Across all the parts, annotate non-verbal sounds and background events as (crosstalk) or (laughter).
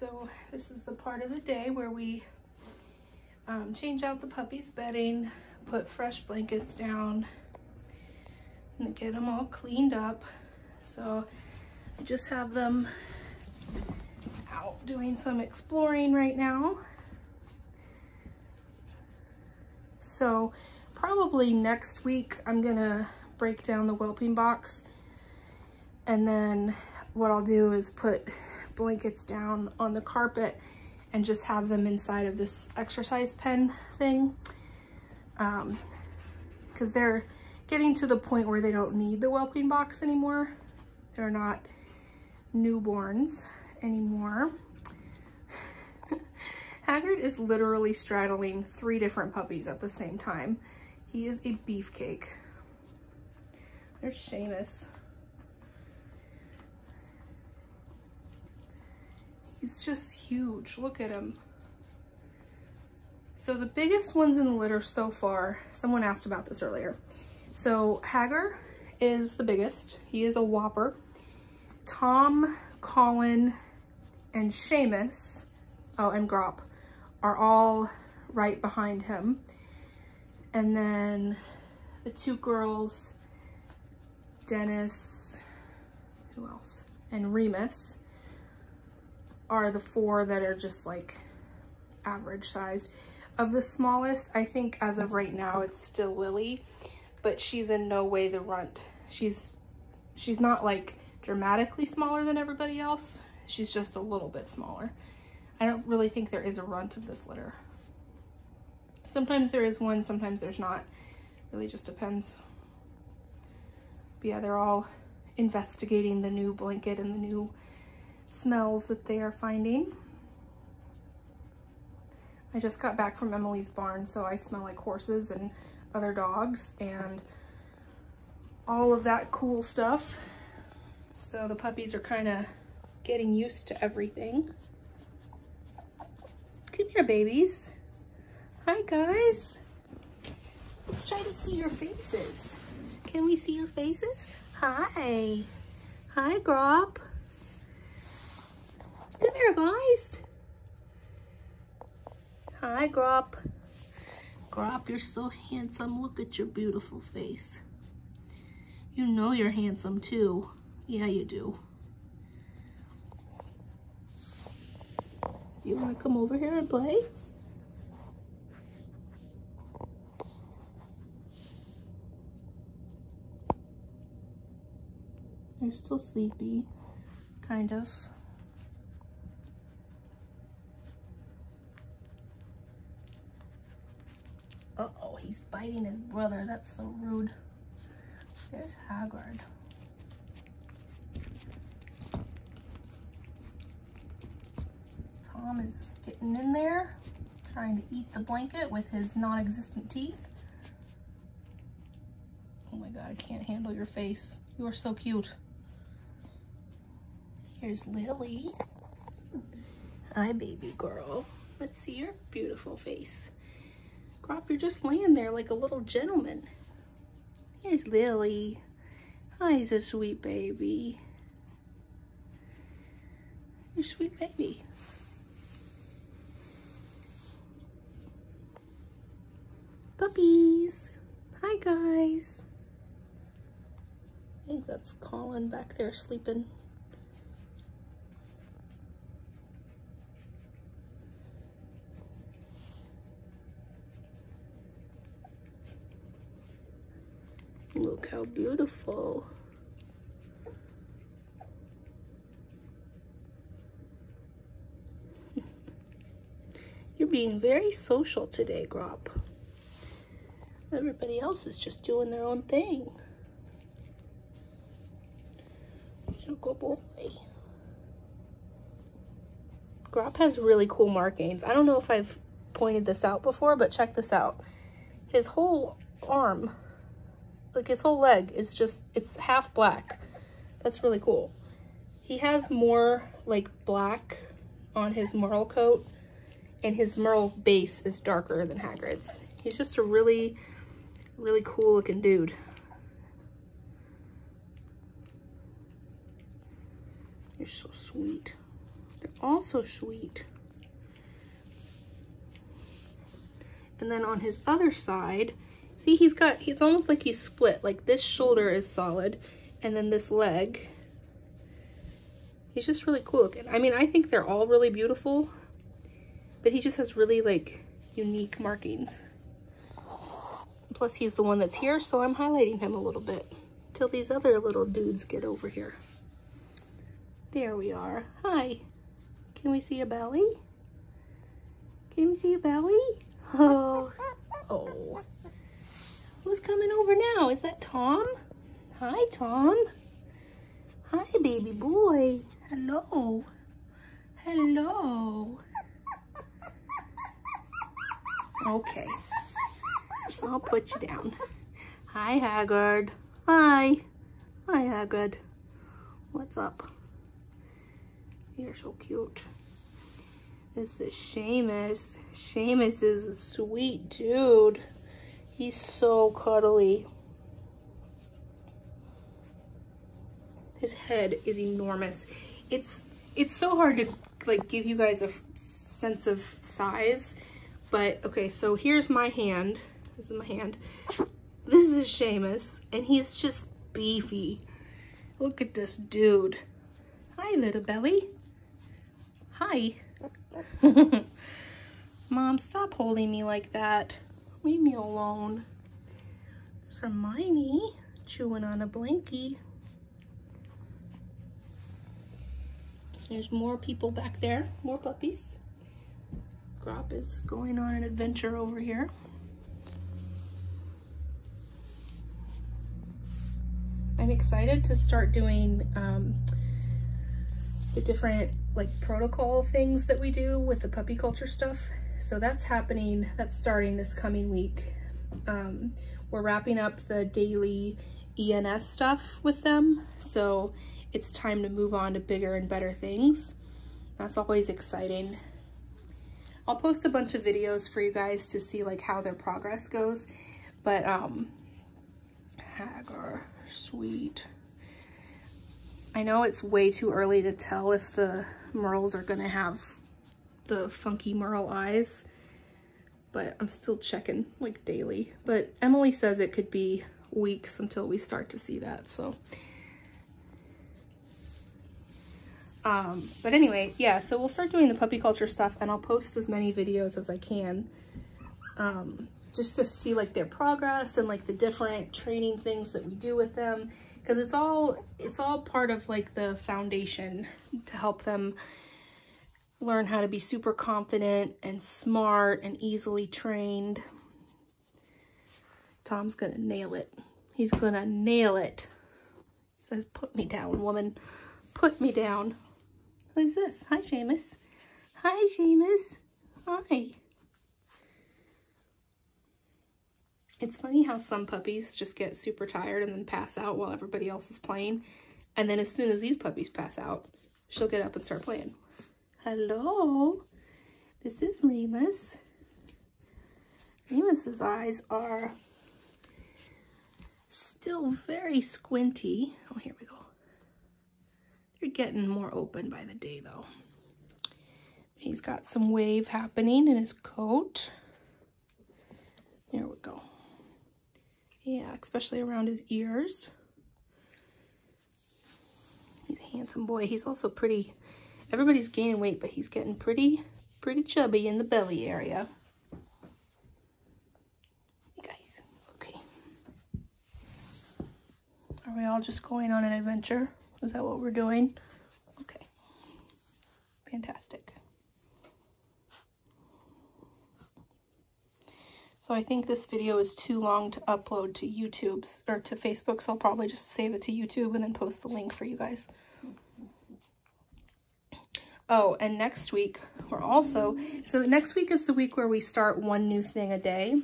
So this is the part of the day where we um, change out the puppy's bedding, put fresh blankets down, and get them all cleaned up. So I just have them out doing some exploring right now. So probably next week I'm gonna break down the whelping box and then what I'll do is put blankets down on the carpet and just have them inside of this exercise pen thing. Um, cause they're getting to the point where they don't need the whelping box anymore. They're not newborns anymore. (laughs) Hagrid is literally straddling three different puppies at the same time. He is a beefcake. There's Seamus. He's just huge. Look at him. So the biggest ones in the litter so far, someone asked about this earlier. So Hagrid is the biggest. He is a whopper. Tom, Colin, and Seamus, oh, and Grawp, are all right behind him. And then the two girls, Dennis, who else? And Remus are the four that are just like average sized. Of the smallest, I think as of right now, it's still Lily, but she's in no way the runt. She's, she's not like dramatically smaller than everybody else. She's just a little bit smaller. I don't really think there is a runt of this litter. Sometimes there is one, sometimes there's not. Really just depends. But yeah, they're all investigating the new blanket and the new smells that they are finding. I just got back from Emily's barn, so I smell like horses and other dogs and all of that cool stuff. So the puppies are kind of getting used to everything. Come here, babies. Hi, guys. Let's try to see your faces. Can we see your faces? Hi. Hi, Grawp. Come here, guys. Hi, Grawp. Grawp, you're so handsome. Look at your beautiful face. You know you're handsome, too. Yeah, you do. You want to come over here and play? They're still sleepy, kind of. Uh-oh, he's biting his brother. That's so rude. There's Hagrid. Tom is getting in there, trying to eat the blanket with his non-existent teeth. Oh my god, I can't handle your face. You are so cute. Here's Lily. Hi, baby girl. Let's see your beautiful face. Grawp, you're just laying there like a little gentleman. Here's Lily. Hi, he's a sweet baby. You're sweet baby. Puppies. Hi, guys. I think that's Colin back there sleeping. Look how beautiful. (laughs) You're being very social today, Grawp. Everybody else is just doing their own thing. So good boy. Grawp has really cool markings. I don't know if I've pointed this out before, but check this out. His whole arm like his whole leg is just, it's half black. That's really cool. He has more like black on his merle coat and his merle base is darker than Hagrid's. He's just a really, really cool looking dude. You're so sweet. They're all so sweet. And then on his other side, see he's got, it's almost like he's split. Like this shoulder is solid and then this leg. He's just really cool looking. I mean, I think they're all really beautiful, but he just has really like unique markings. Plus he's the one that's here, so I'm highlighting him a little bit till these other little dudes get over here. There we are. Hi. Can we see your belly? Can we see your belly? Oh. Oh. Who's coming over now? Is that Tom? Hi, Tom. Hi, baby boy. Hello. Hello. Okay. I'll put you down. Hi, Hagrid. Hi. Hi, Hagrid. What's up? You're so cute. This is Seamus. Seamus is a sweet dude. He's so cuddly. His head is enormous. It's it's so hard to like give you guys a sense of size, but okay, so here's my hand. This is my hand. This is Seamus, and he's just beefy. Look at this dude. Hi, little belly. Hi. (laughs) Mom, stop holding me like that. Leave me alone. There's Hermione chewing on a blankie. There's more people back there, more puppies. Grawp is going on an adventure over here. I'm excited to start doing um, the different like protocol things that we do with the puppy culture stuff. So that's happening, that's starting this coming week. Um, we're wrapping up the daily ENS stuff with them. So it's time to move on to bigger and better things. That's always exciting. I'll post a bunch of videos for you guys to see like how their progress goes. But um, Hagrid, sweet. I know it's way too early to tell if the Merles are gonna have the funky Merle eyes, but I'm still checking like daily. But Emily says it could be weeks until we start to see that, so. Um, but anyway, yeah, so we'll start doing the puppy culture stuff and I'll post as many videos as I can. Um, just to see like their progress and like the different training things that we do with them because it's all it's all part of like the foundation to help them learn how to be super confident and smart and easily trained. Tom's gonna nail it. He's gonna nail it. Says, put me down, woman. Put me down. Who's this? Hi, Seamus. Hi, Seamus. Hi. It's funny how some puppies just get super tired and then pass out while everybody else is playing. And then as soon as these puppies pass out, she'll get up and start playing. Hello, this is Remus. Remus's eyes are still very squinty. Oh, here we go. They're getting more open by the day though. He's got some wave happening in his coat. There we go. Yeah, especially around his ears. He's a handsome boy. He's also pretty, everybody's gaining weight, but he's getting pretty, pretty chubby in the belly area. Hey guys, okay. Are we all just going on an adventure? Is that what we're doing? Okay. Fantastic. So I think this video is too long to upload to YouTube's or to Facebook, so I'll probably just save it to YouTube and then post the link for you guys. Oh, and next week we're also, so next week is the week where we start one new thing a day.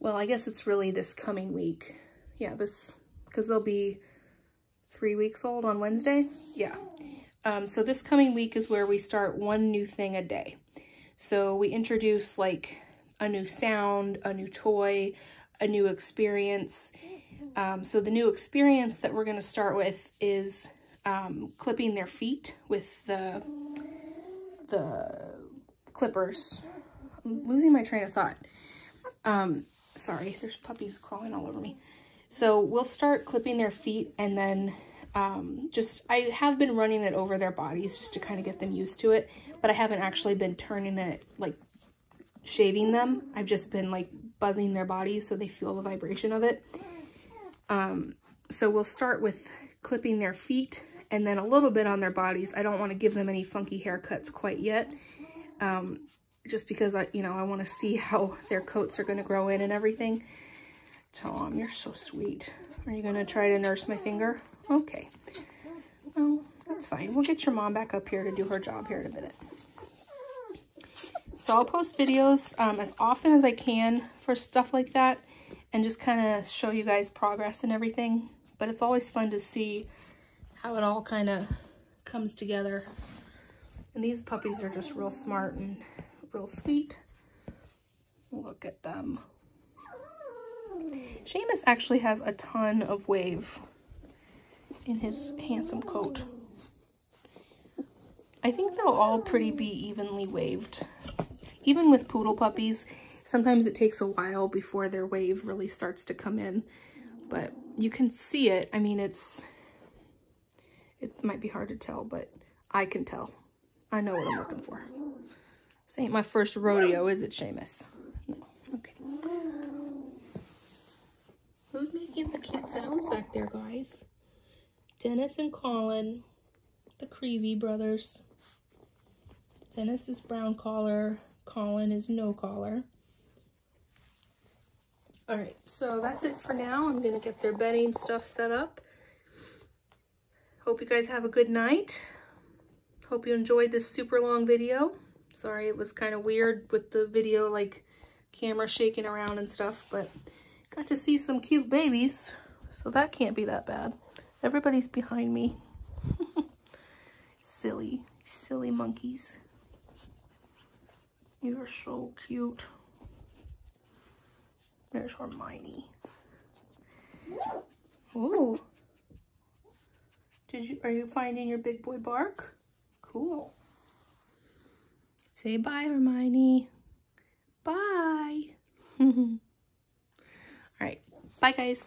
Well, I guess it's really this coming week. Yeah, this, because they'll be three weeks old on Wednesday. Yeah. Um, so this coming week is where we start one new thing a day. So we introduce like a new sound, a new toy, a new experience. Um, so the new experience that we're going to start with is um, clipping their feet with the the clippers. I'm losing my train of thought. Um, sorry, there's puppies crawling all over me. So we'll start clipping their feet and then um, just, I have been running it over their bodies just to kind of get them used to it, but I haven't actually been turning it, like shaving them. I've just been like buzzing their bodies so they feel the vibration of it. Um, so we'll start with clipping their feet and then a little bit on their bodies. I don't want to give them any funky haircuts quite yet. Um, just because I, you know, I want to see (laughs) how their coats are going to grow in and everything. Tom, you're so sweet. Are you going to try to nurse my finger? Okay. Well, that's fine. We'll get your mom back up here to do her job here in a minute. So I'll post videos um, as often as I can for stuff like that and just kind of show you guys progress and everything. But it's always fun to see how it all kind of comes together. And these puppies are just real smart and real sweet. Look at them. Seamus actually has a ton of wave in his handsome coat. I think they'll all pretty be evenly waved. Even with poodle puppies, sometimes it takes a while before their wave really starts to come in. But you can see it. I mean, it's, it might be hard to tell, but I can tell. I know what I'm looking for. This ain't my first rodeo, is it, Seamus? No. Okay. Who's making the cute sounds back there, guys? Dennis and Colin, the Creevey brothers. Dennis is brown collar. Colin is no collar. All right, so that's it for now. I'm gonna get their bedding stuff set up. Hope you guys have a good night. Hope you enjoyed this super long video. Sorry it was kind of weird with the video, like camera shaking around and stuff, but got to see some cute babies, so that can't be that bad. Everybody's behind me. (laughs) silly, silly monkeys. You're so cute. There's Hermione. Ooh. Did you, are you finding your big boy bark? Cool. Say bye, Hermione. Bye. (laughs) All right. Bye, guys.